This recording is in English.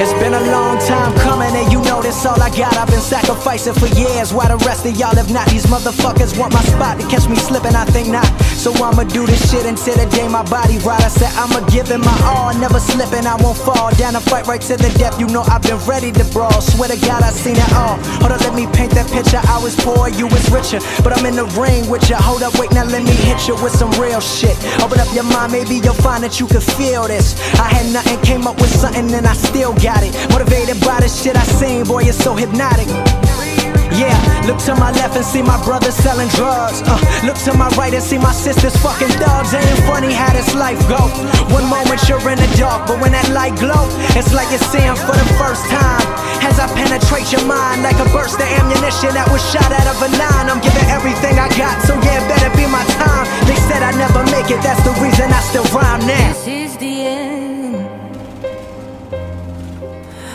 It's been a long time coming, and you this all I got. I've been sacrificing for years. Why the rest of y'all, have not these motherfuckers, want my spot to catch me slipping? I think not. So I'ma do this shit until the day my body rot. I said I'ma give it my all, never slipping. I won't fall down and fight right to the death. You know I've been ready to brawl. Swear to God, I seen it all. Hold up, let me paint that picture. I was poor, you was richer, but I'm in the ring with ya. Hold up, wait, now let me hit you with some real shit. Open up your mind, maybe you'll find that you can feel this. I had nothing, came up with something, and I still got it. Motivated by the shit I seen, boy, it's so hypnotic. Yeah, look to my left and see my brother selling drugs. Uh, look to my right and see my sisters fucking thugs. Ain't funny how this life go. One moment you're in the dark, but when that light glow, it's like you're seeing for the first time. As I penetrate your mind like a burst of ammunition that was shot out of a nine. I'm giving everything I got, so yeah, better be my time. They said I'd never make it, that's the